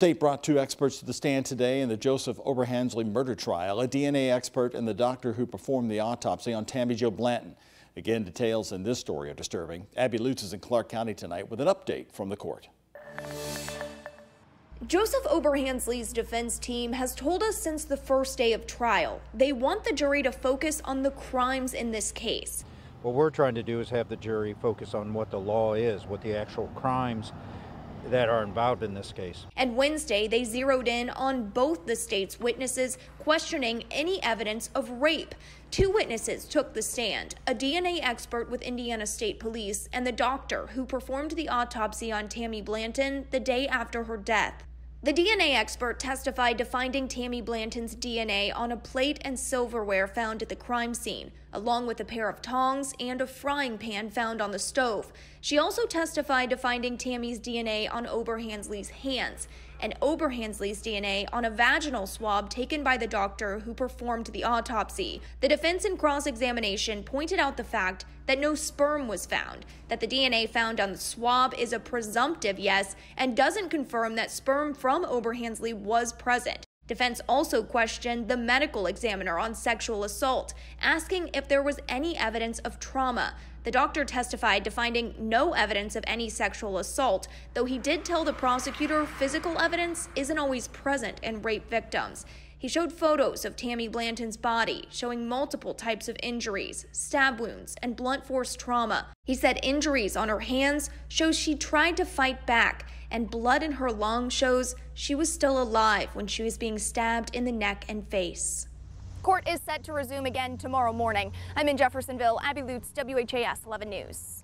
State brought two experts to the stand today in the Joseph Oberhansley murder trial, a DNA expert and the doctor who performed the autopsy on Tammy Jo Blanton. Again, details in this story are disturbing. Abby Lutz is in Clark County tonight with an update from the court. Joseph Oberhansley's defense team has told us since the first day of trial they want the jury to focus on the crimes in this case. What we're trying to do is have the jury focus on what the law is, what the actual crimes that are involved in this case. And Wednesday, they zeroed in on both the state's witnesses, questioning any evidence of rape. Two witnesses took the stand a DNA expert with Indiana State Police and the doctor who performed the autopsy on Tammy Blanton the day after her death. The DNA expert testified to finding Tammy Blanton's DNA on a plate and silverware found at the crime scene, along with a pair of tongs and a frying pan found on the stove. She also testified to finding Tammy's DNA on Oberhansley's hands and Oberhansley's DNA on a vaginal swab taken by the doctor who performed the autopsy. The defense in cross examination pointed out the fact that no sperm was found, that the DNA found on the swab is a presumptive yes, and doesn't confirm that sperm from Oberhansley was present. Defense also questioned the medical examiner on sexual assault, asking if there was any evidence of trauma. The doctor testified to finding no evidence of any sexual assault, though he did tell the prosecutor physical evidence isn't always present in rape victims. He showed photos of Tammy Blanton's body, showing multiple types of injuries, stab wounds, and blunt force trauma. He said injuries on her hands show she tried to fight back, and blood in her lung shows she was still alive when she was being stabbed in the neck and face. Court is set to resume again tomorrow morning. I'm in Jeffersonville. Abby Lutz, WHAS 11 News.